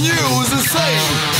News is the.